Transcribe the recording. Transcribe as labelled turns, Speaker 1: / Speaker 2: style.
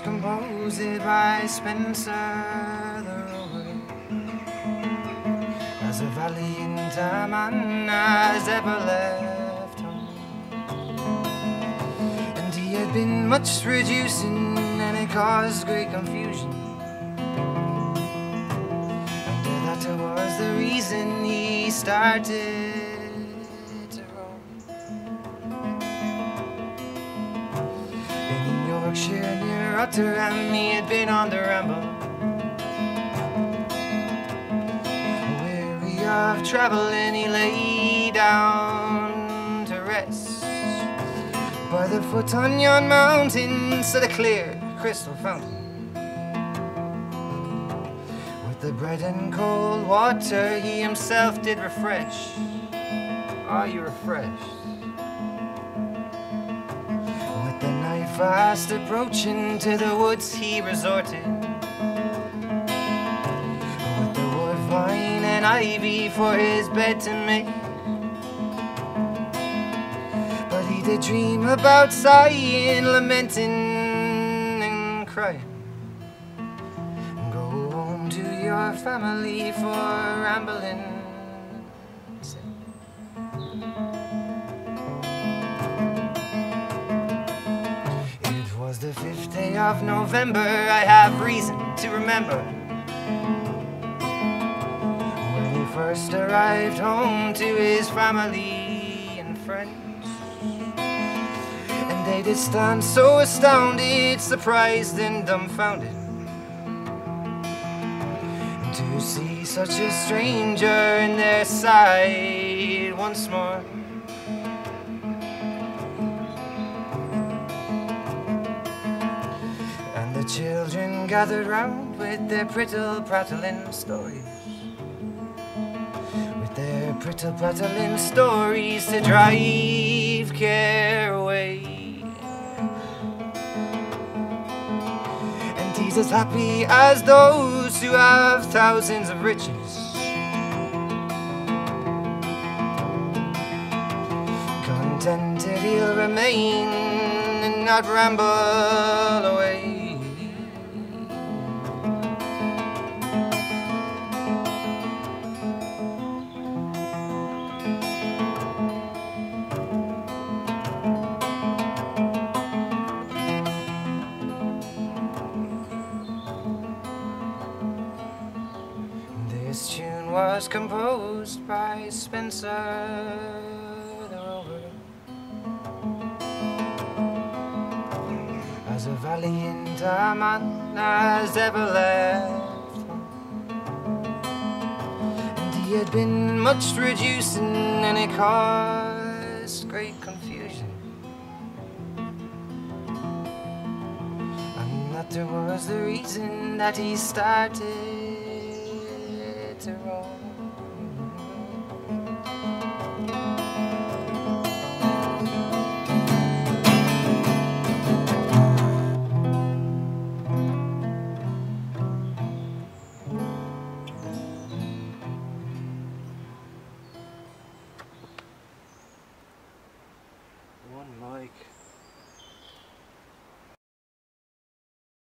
Speaker 1: composed by Spencer the Rover. As a valiant man as ever left home. And he had been much reducing and it caused great confusion. And that was the reason he started Yorkshire near Rotherham, he had been on the ramble. Weary of traveling, he lay down to rest. By the foot on yon mountain stood a clear crystal fountain. With the bread and cold water, he himself did refresh. Are you refreshed? Fast approaching to the woods, he resorted. With the wood vine and ivy for his bed to make. But he did dream about sighing, lamenting, and crying. Go home to your family for rambling. Of November, I have reason to remember. When he first arrived home to his family and friends. And they did stand so astounded, surprised and dumbfounded. To see such a stranger in their sight once more. Gathered round with their prittle prattling stories. With their prittle prattling stories to drive care away. And he's as happy as those who have thousands of riches. Contented he'll remain and not ramble away. Was composed by Spencer. As a valiant a man as ever left. And he had been much reducing and it caused great confusion. And that there was the reason that he started to roam. One mic.